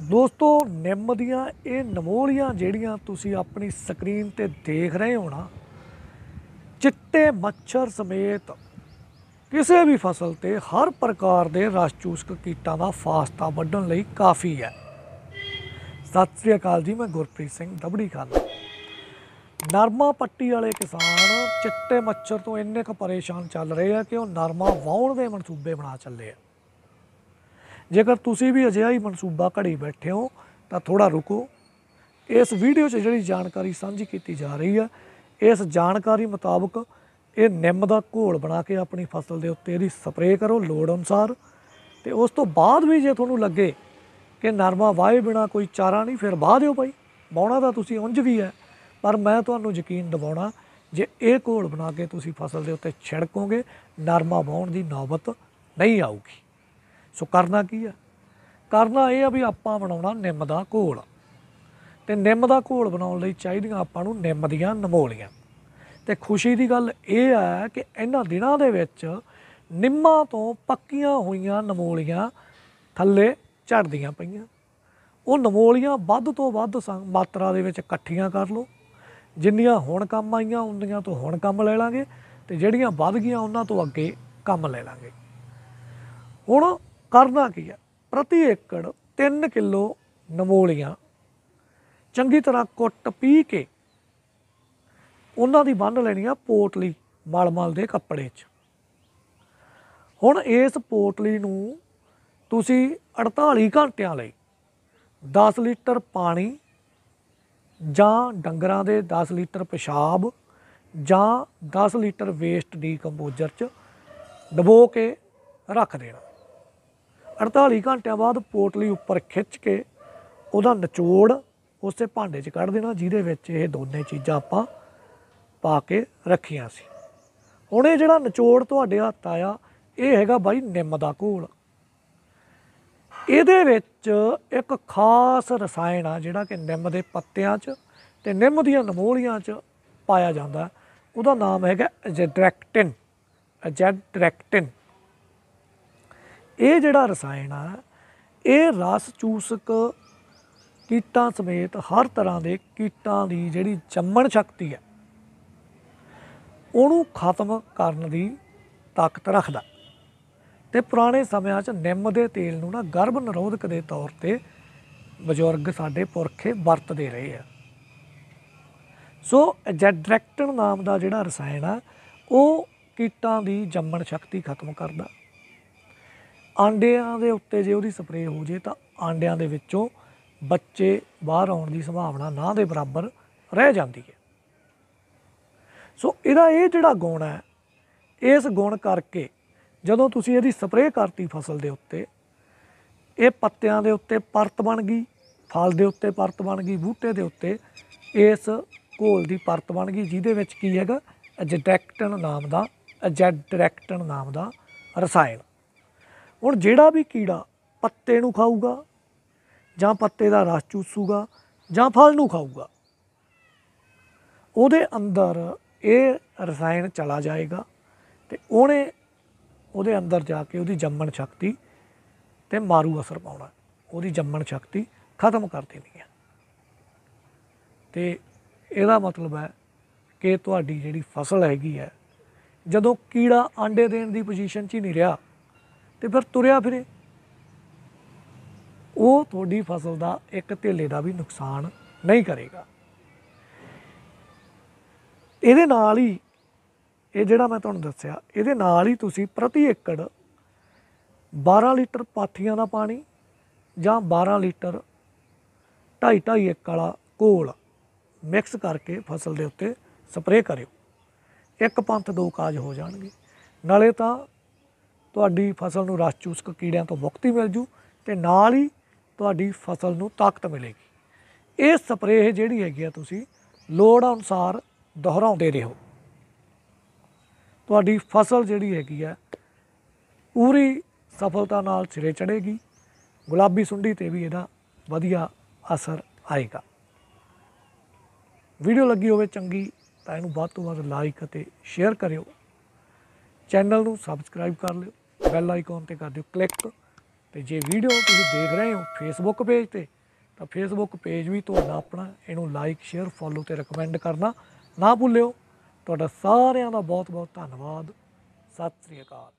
ਦੋਸਤੋ, ਨਿੰਮ ਦੀਆਂ ਇਹ ਨਮੋਲੀਆਂ ਜਿਹੜੀਆਂ ਤੁਸੀਂ ਆਪਣੀ ਸਕਰੀਨ ਤੇ ਦੇਖ ਰਹੇ ਹੋ ਨਾ, ਚਿੱਟੇ ਮੱਛਰ ਸਮੇਤ ਕਿਸੇ ਵੀ ਫਸਲ ਤੇ ਹਰ ਪ੍ਰਕਾਰ ਦੇ ਰਸ ਚੂਸਕ ਕੀਟਾਂ ਦਾ ਫਾਸਤਾ ਵੱਢਣ ਲਈ ਕਾਫੀ ਹੈ। ਸਤਿ ਸ੍ਰੀ ਅਕਾਲ ਜੀ, ਮੈਂ ਗੁਰਪ੍ਰੀਤ ਸਿੰਘ ਦਬੜੀ ਖਾਨਾ ਨਰਮਾ ਪੱਟੀ ਵਾਲੇ ਕਿਸਾਨ ਚਿੱਟੇ ਮੱਛਰ ਤੋਂ ਇੰਨੇ ਕੁ ਪਰੇਸ਼ਾਨ ਚੱਲ ਰਹੇ ਆ ਕਿ ਉਹ ਨਰਮਾ ਵਾਉਣ ਦੇ ਮਨਸੂਬੇ ਬਣਾ ਚੱਲੇ ਆ। ਜੇਕਰ ਤੁਸੀਂ ਵੀ ਅਜਿਹਾ ਹੀ ਮਨਸੂਬਾ ਘੜੀ ਬੈਠੇ ਹੋ, ਤਾਂ ਥੋੜਾ ਰੁਕੋ। ਇਸ ਵੀਡੀਓ 'ਚ ਜਿਹੜੀ ਜਾਣਕਾਰੀ ਸਾਂਝੀ ਕੀਤੀ ਜਾ ਰਹੀ ਹੈ ਇਸ ਜਾਣਕਾਰੀ ਮੁਤਾਬਕ ਇਹ ਨਿੰਮ ਦਾ ਘੋਲ ਬਣਾ ਕੇ ਆਪਣੀ ਫਸਲ ਦੇ ਉੱਤੇ ਇਹਦੀ ਸਪਰੇਅ ਕਰੋ ਲੋੜ ਅਨੁਸਾਰ। ਤੇ ਉਸ ਤੋਂ ਬਾਅਦ ਵੀ ਜੇ ਤੁਹਾਨੂੰ ਲੱਗੇ ਕਿ ਨਰਮਾ ਵਾਏ ਬਿਨਾ ਕੋਈ ਚਾਰਾ ਨਹੀਂ, ਫਿਰ ਵਾਹ ਦਿਓ ਭਾਈ। ਵਾਉਣਾ ਤਾਂ ਤੁਸੀਂ ਉਂਝ ਵੀ ਹੈ, ਪਰ ਮੈਂ ਤੁਹਾਨੂੰ ਯਕੀਨ ਦਿਵਾਉਣਾ, ਜੇ ਇਹ ਘੋਲ ਬਣਾ ਕੇ ਤੁਸੀਂ ਫਸਲ ਦੇ ਉੱਤੇ ਛਿੜਕੋਗੇ, ਨਰਮਾ ਵਾਉਣ ਦੀ ਨੌਬਤ ਨਹੀਂ ਆਊਗੀ। ਸੋ ਕਰਨਾ ਕੀ ਆ? ਕਰਨਾ ਇਹ ਆ ਵੀ ਆਪਾਂ ਬਣਾਉਣਾ ਨਿੰਮ ਦਾ ਘੋਲ। ਤੇ ਨਿੰਮ ਦਾ ਘੋਲ ਬਣਾਉਣ ਲਈ ਚਾਹੀਦੀਆਂ ਆਪਾਂ ਨੂੰ ਨਿੰਮ ਦੀਆਂ ਨਮੋਲੀਆਂ। ਤੇ ਖੁਸ਼ੀ ਦੀ ਗੱਲ ਇਹ ਆ ਕਿ ਇਹਨਾਂ ਦਿਨਾਂ ਦੇ ਵਿੱਚ ਨਿੰਮਾਂ ਤੋਂ ਪੱਕੀਆਂ ਹੋਈਆਂ ਨਮੋਲੀਆਂ ਥੱਲੇ ਝੜਦੀਆਂ ਪਈਆਂ। ਉਹ ਨਮੋਲੀਆਂ ਵੱਧ ਤੋਂ ਵੱਧ ਸੰ- ਮਾਤਰਾ ਦੇ ਵਿੱਚ ਇਕੱਠੀਆਂ ਕਰ ਲਓ। ਜਿੰਨੀਆਂ ਹੁਣ ਕੰਮ ਆਈਆਂ, ਉਨੀਆਂ ਤੋਂ ਹੁਣ ਕੰਮ ਲੈ ਲਾਂਗੇ ਤੇ ਜਿਹੜੀਆਂ ਵੱਧ ਗਈਆਂ, ਉਹਨਾਂ ਤੋਂ ਅੱਗੇ ਕੰਮ ਲੈ ਲਾਂਗੇ। ਹੁਣ ਕਰਨਾ ਕੀ ਹੈ? ਪ੍ਰਤੀ ਏਕੜ 3 ਕਿਲੋ ਨਮੋਲੀਆਂ ਚੰਗੀ ਤਰ੍ਹਾਂ ਕੁੱਟ ਪੀ ਕੇ ਉਹਨਾਂ ਦੀ ਬੰਨ ਲੈਣੀ ਆ ਪੋਟਲੀ ਮਲ-ਮਲ ਦੇ ਕੱਪੜੇ 'ਚ। ਹੁਣ ਇਸ ਪੋਟਲੀ ਨੂੰ ਤੁਸੀਂ 48 ਘੰਟਿਆਂ ਲਈ 10 ਲੀਟਰ ਪਾਣੀ ਜਾਂ ਡੰਗਰਾਂ ਦੇ 10 ਲੀਟਰ ਪਿਸ਼ਾਬ ਜਾਂ 10 ਲੀਟਰ ਵੇਸਟ ਡੀਕੰਪੋਜ਼ਰ 'ਚ ਡਬੋ ਕੇ ਰੱਖ ਦੇਣਾ। 48 ਘੰਟਿਆਂ ਬਾਅਦ ਪੋਟਲੀ ਉੱਪਰ ਖਿੱਚ ਕੇ ਉਹਦਾ ਨਿਚੋੜ ਉਸੇ ਭਾਂਡੇ 'ਚ ਕੱਢ ਦੇਣਾ, ਜਿਹਦੇ ਵਿੱਚ ਇਹ ਦੋਨੇ ਚੀਜ਼ਾਂ ਆਪਾਂ ਪਾ ਕੇ ਰੱਖੀਆਂ ਸੀ। ਹੁਣ ਇਹ ਜਿਹੜਾ ਨਿਚੋੜ ਤੁਹਾਡੇ ਹੱਥ ਆਇਆ, ਇਹ ਹੈਗਾ ਬਾਈ ਨਿੰਮ ਦਾ ਘੋਲ। ਇਹਦੇ ਵਿੱਚ ਇੱਕ ਖਾਸ ਰਸਾਇਣ ਆ, ਜਿਹੜਾ ਕਿ ਨਿੰਮ ਦੇ ਪੱਤਿਆਂ 'ਚ ਤੇ ਨਿੰਮ ਦੀਆਂ ਨਮੋਲੀਆਂ 'ਚ ਪਾਇਆ ਜਾਂਦਾ। ਉਹਦਾ ਨਾਮ ਹੈਗਾ ਐਜੈਡਰੈਕਟਿਨ ਐਜੈਡਰੈਕਟਿਨ ਇਹ ਜਿਹੜਾ ਰਸਾਇਣ ਆ, ਇਹ ਰਸ, ਚੂਸਕ ਕੀਟਾਂ ਸਮੇਤ ਹਰ ਤਰ੍ਹਾਂ ਦੇ ਕੀਟਾਂ ਦੀ ਜਿਹੜੀ ਜੰਮਣ ਸ਼ਕਤੀ ਹੈ, ਉਹਨੂੰ ਖਤਮ ਕਰਨ ਦੀ ਤਾਕਤ ਰੱਖਦਾ। ਤੇ ਪੁਰਾਣੇ ਸਮਿਆਂ 'ਚ ਨਿੰਮ ਦੇ ਤੇਲ ਨੂੰ ਨਾ ਗਰਭ ਨਿਰੋਧਕ ਦੇ ਤੌਰ ਤੇ ਬਜ਼ੁਰਗ ਸਾਡੇ ਪੁਰਖੇ ਵਰਤਦੇ ਰਹੇ ਆ। ਸੋ ਐਜੈਡਰੈਕਟਨ ਨਾਮ ਦਾ ਜਿਹੜਾ ਰਸਾਇਣ ਆ, ਉਹ ਕੀਟਾਂ ਦੀ ਜੰਮਣ ਸ਼ਕਤੀ ਖਤਮ ਕਰਦਾ। ਆਂਡਿਆਂ ਦੇ ਉੱਤੇ ਜੇ ਉਹਦੀ ਸਪਰੇਅ ਹੋ ਜੇ ਤਾਂ ਆਂਡਿਆਂ ਦੇ ਵਿੱਚੋਂ ਬੱਚੇ ਬਾਹਰ ਆਉਣ ਦੀ ਸੰਭਾਵਨਾ ਨਾ ਦੇ ਬਰਾਬਰ ਰਹਿ ਜਾਂਦੀ ਹੈ। ਸੋ ਇਹਦਾ ਇਹ ਜਿਹੜਾ ਗੁਣ ਹੈ, ਇਸ ਗੁਣ ਕਰਕੇ ਜਦੋਂ ਤੁਸੀਂ ਇਹਦੀ ਸਪਰੇਅ ਕਰਤੀ ਫਸਲ ਦੇ ਉੱਤੇ, ਇਹ ਪੱਤਿਆਂ ਦੇ ਉੱਤੇ ਪਰਤ ਬਣ ਗਈ, ਫਲ ਦੇ ਉੱਤੇ ਪਰਤ ਬਣ ਗਈ, ਬੂਟੇ ਦੇ ਉੱਤੇ ਇਸ ਘੋਲ ਦੀ ਪਰਤ ਬਣ ਗਈ, ਜਿਹਦੇ ਵਿੱਚ ਕੀ ਹੈਗਾ? ਐਜੈਡੈਕਟਨ ਨਾਮ ਦਾ ਐਜੈਡਰੈਕਟਨ ਨਾਮ ਦਾ ਰਸਾਇਣ। ਹੁਣ ਜਿਹੜਾ ਵੀ ਕੀੜਾ ਪੱਤੇ ਨੂੰ ਖਾਊਗਾ, ਜਾਂ ਪੱਤੇ ਦਾ ਰਸ ਚੂਸੂਗਾ, ਜਾਂ ਫਲ ਨੂੰ ਖਾਊਗਾ, ਉਹਦੇ ਅੰਦਰ ਇਹ ਰਸਾਇਣ ਚਲਾ ਜਾਏਗਾ ਤੇ ਉਹਨੇ ਉਹਦੇ ਅੰਦਰ ਜਾ ਕੇ ਉਹਦੀ ਜੰਮਣ ਸ਼ਕਤੀ ਤੇ ਮਾਰੂ ਅਸਰ ਪਾਉਣਾ। ਉਹਦੀ ਜੰਮਣ ਸ਼ਕਤੀ ਖਤਮ ਕਰ ਦੇਣੀ ਹੈ। ਤੇ ਇਹਦਾ ਮਤਲਬ ਹੈ ਕਿ ਤੁਹਾਡੀ ਜਿਹੜੀ ਫਸਲ ਹੈਗੀ ਹੈ, ਜਦੋਂ ਕੀੜਾ ਆਂਡੇ ਦੇਣ ਦੀ ਪੋਜੀਸ਼ਨ 'ਚ ਹੀ ਨਹੀਂ ਰਿਹਾ ਤੇ ਫਿਰ ਤੁਰਿਆ ਫਿਰੇ। ਉਹ ਤੁਹਾਡੀ ਫਸਲ ਦਾ ਇੱਕ ਧੇਲੇ ਦਾ ਵੀ ਨੁਕਸਾਨ ਨਹੀਂ ਕਰੇਗਾ। ਇਹਦੇ ਨਾਲ ਹੀ, ਇਹ ਜਿਹੜਾ ਮੈਂ ਤੁਹਾਨੂੰ ਦੱਸਿਆ, ਇਹਦੇ ਨਾਲ ਹੀ ਤੁਸੀਂ ਪ੍ਰਤੀ ਏਕੜ 12 ਲੀਟਰ ਪਾਥੀਆਂ ਦਾ ਪਾਣੀ ਜਾਂ 12 ਲੀਟਰ 2.5 2.5 ਏਕ ਵਾਲਾ ਘੋਲ ਮਿਕਸ ਕਰਕੇ ਫਸਲ ਦੇ ਉੱਤੇ ਸਪਰੇਅ ਕਰਿਓ। ਇੱਕ ਪੰਥ ਦੋ ਕਾਜ ਹੋ ਜਾਣਗੇ। ਨਾਲੇ ਤਾਂ ਤੁਹਾਡੀ ਫਸਲ ਨੂੰ ਰਸ ਚੂਸਕ ਕੀੜਿਆਂ ਤੋਂ ਮੁਕਤੀ ਮਿਲ ਜੂ ਤੇ ਨਾਲ ਹੀ ਤੁਹਾਡੀ ਫਸਲ ਨੂੰ ਤਾਕਤ ਮਿਲੇਗੀ। ਇਹ ਸਪਰੇਅ ਜਿਹੜੀ ਹੈਗੀ ਆ ਤੁਸੀਂ ਲੋੜ ਅਨੁਸਾਰ ਦੁਹਰਾਉਂਦੇ ਰਹੋ। ਤੁਹਾਡੀ ਫਸਲ ਜਿਹੜੀ ਹੈਗੀ ਆ ਪੂਰੀ ਸਫਲਤਾ ਨਾਲ ਸਿਰੇ ਚੜੇਗੀ ਗੁਲਾਬੀ ਸੁੰਡੀ ਤੇ ਵੀ ਇਹਦਾ ਵਧੀਆ ਅਸਰ ਆਏਗਾ। ਵੀਡੀਓ ਲੱਗੀ ਹੋਵੇ ਚੰਗੀ ਤਾਂ ਇਹਨੂੰ ਵੱਧ ਤੋਂ ਵੱਧ ਲਾਈਕ ਅਤੇ ਸ਼ੇਅਰ ਕਰਿਓ। ਚੈਨਲ ਨੂੰ ਸਬਸਕ੍ਰਾਈਬ ਕਰ ਲਿਓ। ਬੈਲ ਆਈਕਨ ਤੇ ਕਰ ਦਿਓ ਕਲਿੱਕ ਤੇ ਜੇ ਵੀਡੀਓ ਤੁਸੀਂ ਦੇਖ ਰਹੇ ਹੋ ਫੇਸਬੁੱਕ ਪੇਜ ਤੇ, ਤਾਂ ਫੇਸਬੁੱਕ ਪੇਜ ਵੀ ਤੁਹਾਡਾ ਆਪਣਾ ਇਹਨੂੰ ਲਾਈਕ ਸ਼ੇਅਰ ਫੋਲੋ ਤੇ ਰეკਮੈਂਡ ਕਰਨਾ ਨਾ ਭੁੱਲਿਓ। ਤੁਹਾਡਾ ਸਾਰਿਆਂ ਦਾ ਬਹੁਤ ਬਹੁਤ ਧੰਨਵਾਦ। ਸਤਿ ਸ੍ਰੀ ਅਕਾਲ।